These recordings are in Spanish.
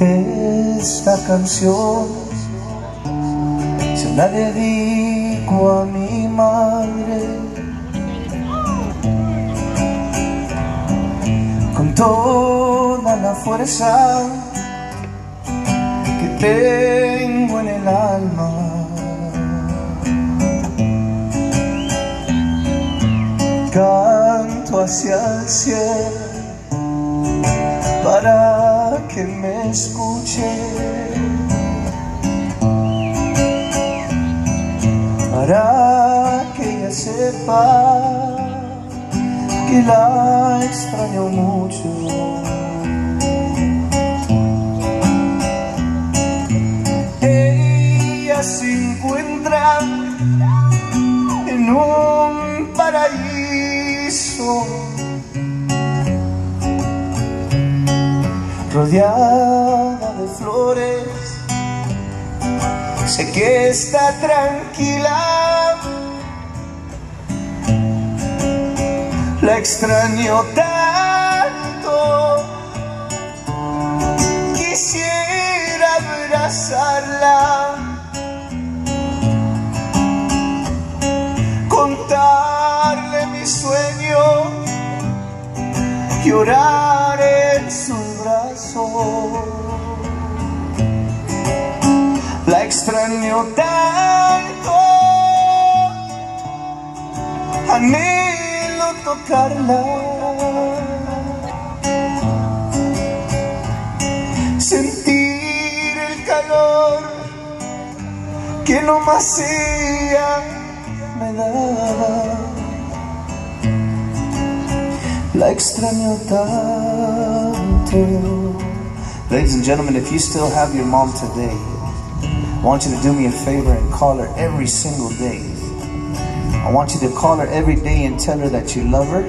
Esta canción se la dedico a mi madre con toda la fuerza que tengo en el alma. Canto hacia el cielo para que me escuche. Para que ella sepa que la extraño mucho. Ella se encuentra en un paraíso rodeada de flores. Sé que está tranquila. La extraño tanto. Quisiera abrazarla. Contarle mi sueño. Llorar su la extraño tanto, anhelo tocarla. Sentir el calor que no más ella me da. La extraño tanto. Ladies and gentlemen, if you still have your mom today, I want you to do me a favor and call her every single day. I want you to call her every day and tell her that you love her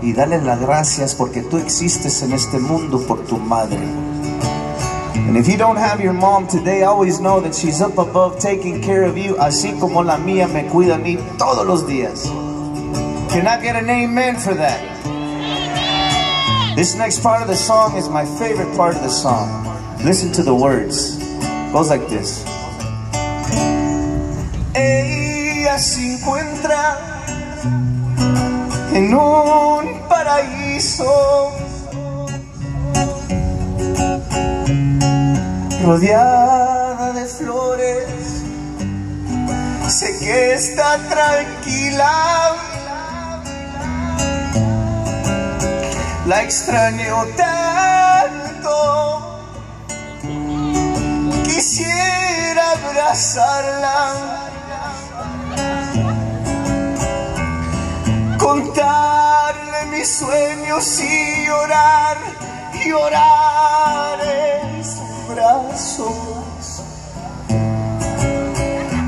y dale las gracias porque tú existes en este mundo por tu madre. And if you don't have your mom today, always know that she's up above taking care of you, así como la mía me cuida a mí todos los días. Can I get an amen for that? This next part of the song is my favorite part of the song. Listen to the words. It goes like this. Ella se encuentra en un paraíso rodeada de flores. Sé que está tranquila la extraño tanto. Quisiera abrazarla, contarle mis sueños y llorar, llorar en sus brazos.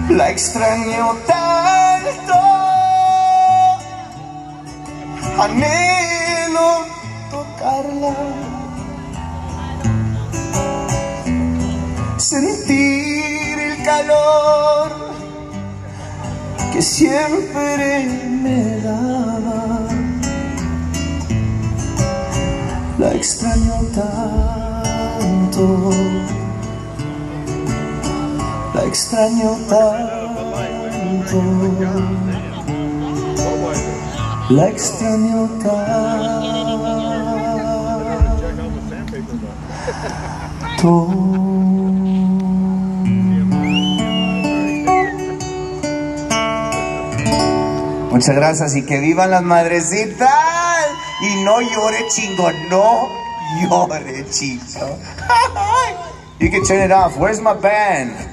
La extraño tanto, anhelo Sentir el calor que siempre me daba. La extraño tanto. La extraño tanto. La extraño tanto. Muchas gracias y que vivan las madrecitas y no llore chingo, no llore chingo. You can turn it off. Where's my band?